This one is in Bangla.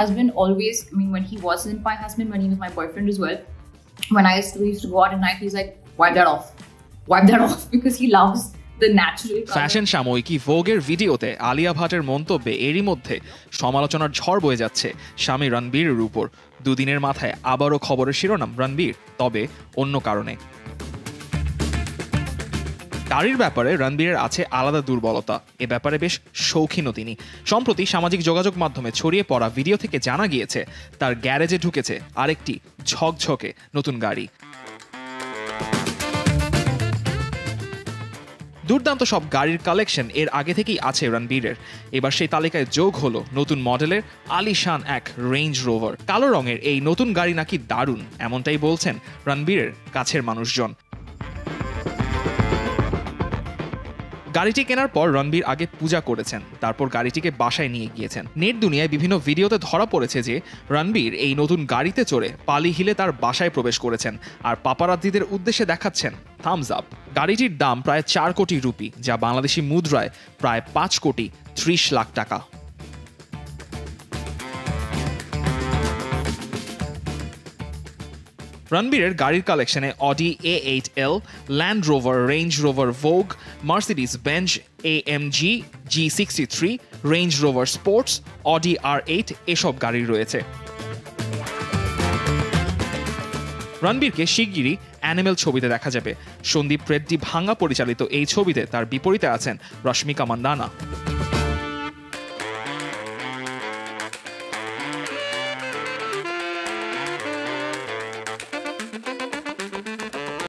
husband always, I mean, when he wasn't my husband, when he was my boyfriend as well, when I used to, used to go out at night, he's like, wipe that off. Wipe that off because he loves. Fashion সাময়িকী ভোগের ভিডিওতে আলিয়া ভাটের মন্তব্যে এরই মধ্যে সমালোচনার ঝড় বয়ে যাচ্ছে স্বামী রণবীরের উপর দুদিনের মাথায় আবারও খবরের শিরোনাম রণবীর তবে অন্য কারণে গাড়ির ব্যাপারে রণবীরের আছে আলাদা দুর্বলতা। এ ব্যাপারে বেশ শৌখিনও তিনি। সম্প্রতি সামাজিক যোগাযোগ মাধ্যমে ছড়িয়ে পড়া ভিডিও থেকে জানা গিয়েছে, তার গ্যারেজে ঢুকেছে আরেকটি ঝকঝকে নতুন গাড়ি। দুর্দান্ত সব গাড়ির কালেকশন এর আগে থেকেই আছে রণবীরের। এবার সেই তালিকায় যোগ হলো নতুন মডেলের আলিশান এক রেঞ্জ রোভার কালো রঙের এই নতুন গাড়ি নাকি দারুণ, এমনটাই বলছেন রণবীরের কাছের মানুষজন। গাড়িটি কেনার পর রণবীর আগে পূজা করেছেন, তারপর গাড়িটিকে বাসায় নিয়ে গিয়েছেন। নেট দুনিয়ায় বিভিন্ন ভিডিওতে ধরা পড়েছে যে, রণবীর এই নতুন গাড়িতে চড়ে পালি হিলে তার বাসায় প্রবেশ করেছেন আর পাপারাদ্দিদের উদ্দেশ্যে দেখাচ্ছেন থামস আপ গাড়িটির দাম প্রায় চার কোটি রুপি, যা বাংলাদেশি মুদ্রায় প্রায় পাঁচ কোটি ত্রিশ লাখ টাকা। রণবীরের গাড়ির কালেকশনে Audi A eight L Land Rover Range Rover Vogue Mercedes Benz A M G G sixty three Range Rover sports Audi R eight এসব গাড়ি রয়েছে। রণবীরকে শিগগিরই অ্যানিমেল ছবিতে দেখা যাবে। সন্দীপ রেড্ডি ভাঙ্গা পরিচালিত এই ছবিতে তার বিপরীতে আছেন রশ্মিকা মান্দানা